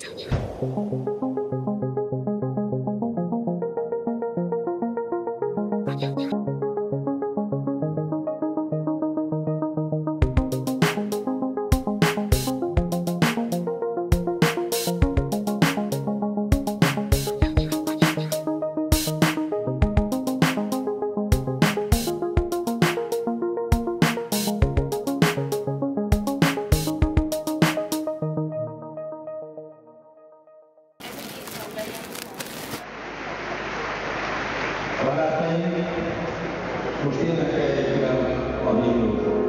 Thank you. Barátaim, most énekeljük el a himnuszt.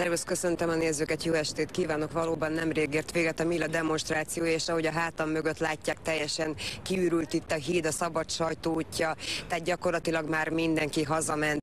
Szervusz, köszöntöm a nézőket, jó estét kívánok! Valóban nemrég ért véget a Mila demonstráció, és ahogy a hátam mögött látják, teljesen kiürült itt a híd, a szabad sajtó útja, tehát gyakorlatilag már mindenki hazament.